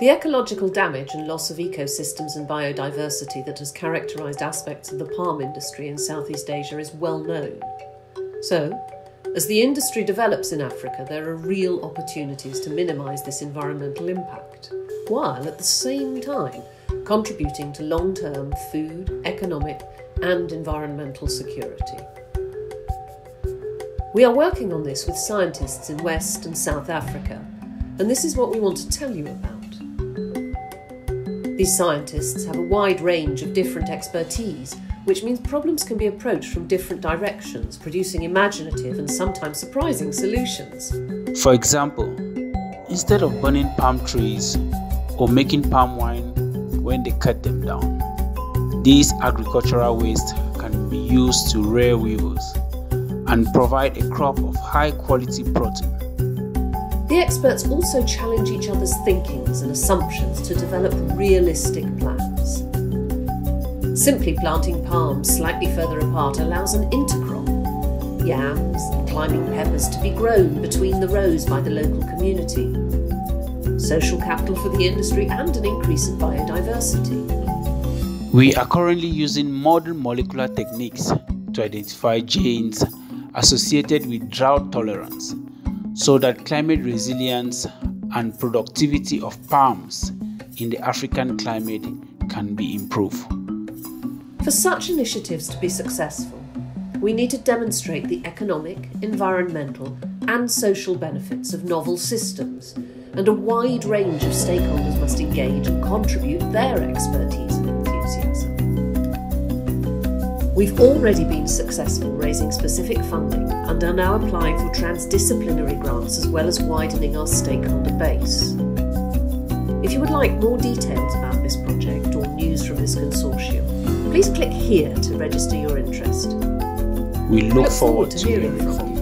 The ecological damage and loss of ecosystems and biodiversity that has characterised aspects of the palm industry in Southeast Asia is well known. So, as the industry develops in Africa, there are real opportunities to minimise this environmental impact, while at the same time contributing to long term food, economic, and environmental security. We are working on this with scientists in West and South Africa, and this is what we want to tell you about. These scientists have a wide range of different expertise, which means problems can be approached from different directions, producing imaginative and sometimes surprising solutions. For example, instead of burning palm trees or making palm wine when they cut them down, these agricultural waste can be used to rear weevils and provide a crop of high quality protein. The experts also challenge each other's thinkings and assumptions to develop realistic plans. Simply planting palms slightly further apart allows an intercrop, yams and climbing peppers to be grown between the rows by the local community. Social capital for the industry and an increase in biodiversity. We are currently using modern molecular techniques to identify genes associated with drought tolerance so that climate resilience and productivity of palms in the African climate can be improved. For such initiatives to be successful, we need to demonstrate the economic, environmental, and social benefits of novel systems, and a wide range of stakeholders must engage and contribute their expertise We've already been successful raising specific funding and are now applying for transdisciplinary grants as well as widening our stakeholder base. If you would like more details about this project or news from this consortium, please click here to register your interest. We look, look forward, forward, to hearing from you.